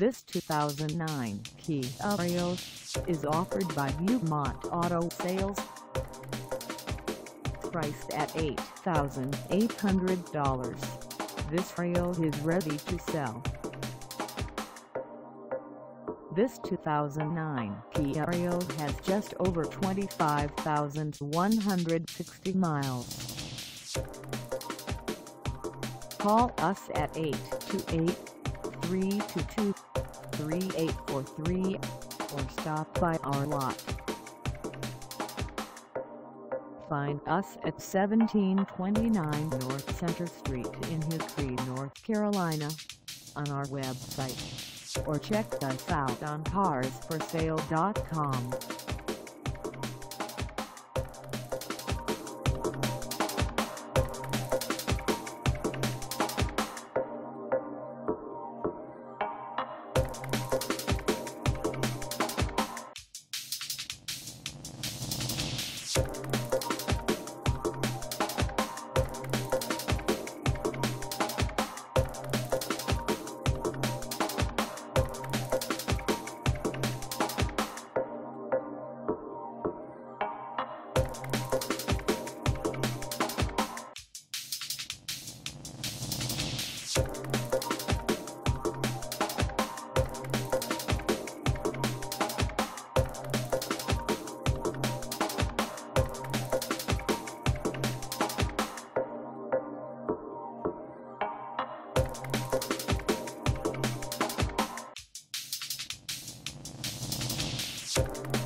This 2009 Kia Rio is offered by Viewmont Auto Sales. Priced at $8,800, this Rio is ready to sell. This 2009 Kia Rio has just over 25,160 miles. Call us at 828-322-3843 or stop by our lot. Find us at 1729 North Center Street in Hickory, North Carolina on our website or check us out on carsforsale.com. Thank